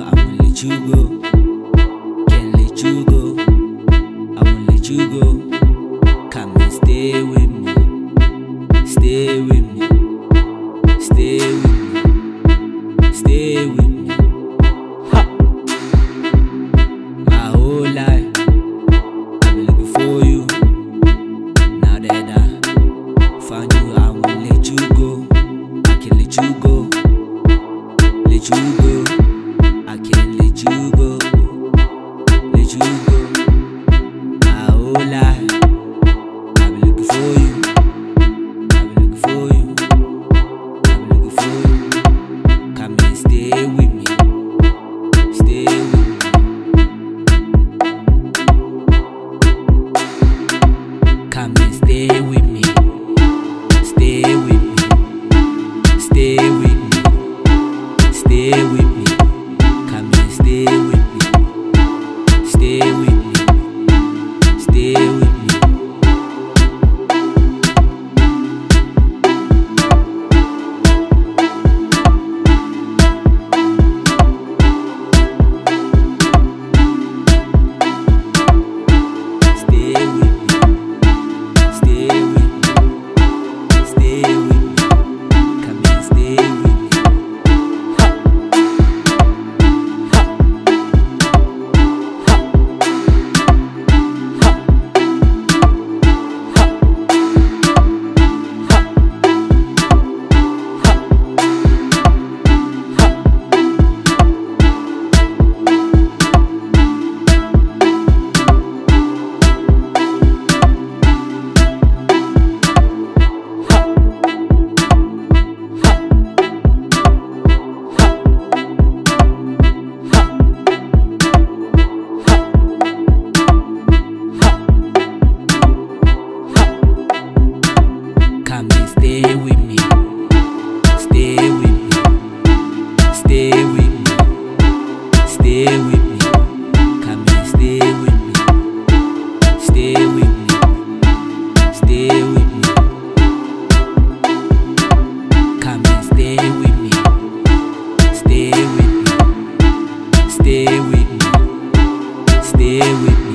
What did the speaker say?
I won't let you go. Can't let you go, I won't let you go. Come and stay with me, stay with me. stay with me. Come and stay with me. Stay with me. Stay with me. Come and stay with me. Stay with me. Stay with me. Stay with me.